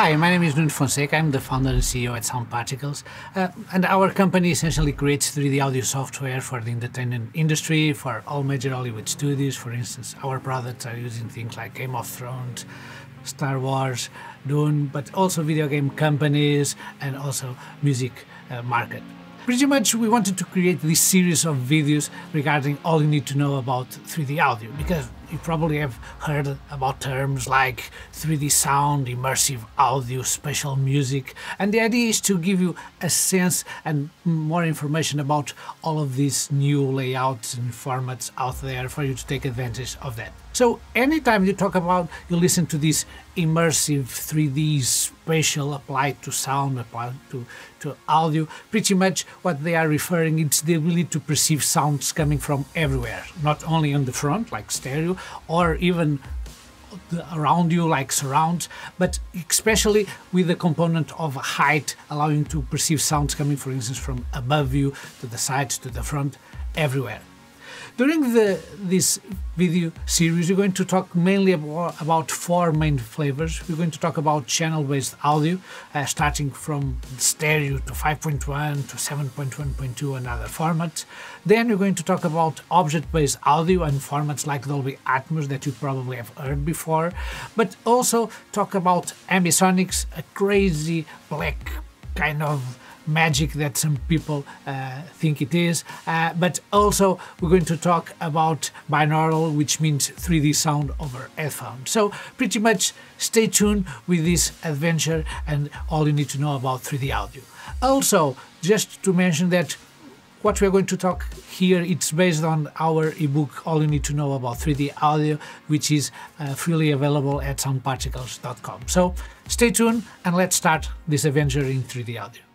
Hi, my name is Nuno Fonseca. I'm the founder and CEO at Sound Particles. Uh, and our company essentially creates 3D audio software for the entertainment industry, for all major Hollywood studios. For instance, our products are using things like Game of Thrones, Star Wars, Dune, but also video game companies and also music uh, market. Pretty much we wanted to create this series of videos regarding all you need to know about 3D audio because you probably have heard about terms like 3D sound, immersive audio, spatial music, and the idea is to give you a sense and more information about all of these new layouts and formats out there for you to take advantage of that. So anytime you talk about, you listen to this immersive 3D spatial applied to sound, applied to, to audio, pretty much what they are referring is the ability to perceive sounds coming from everywhere, not only on the front like stereo or even around you like surround but especially with the component of height allowing to perceive sounds coming for instance from above you to the sides to the front everywhere during the, this video series, we're going to talk mainly about, four main flavors. We're going to talk about channel-based audio, uh, starting from stereo to 5.1 to 7.1.2 and other formats. Then we're going to talk about object-based audio and formats like Dolby Atmos that you probably have heard before, but also talk about ambisonics, a crazy black kind of magic that some people uh, think it is. Uh, but also, we're going to talk about binaural, which means 3D sound over headphones. So, pretty much stay tuned with this adventure and all you need to know about 3D audio. Also, just to mention that what we're going to talk here it's based on our ebook all you need to know about 3d audio which is uh, freely available at soundparticles.com so stay tuned and let's start this adventure in 3d audio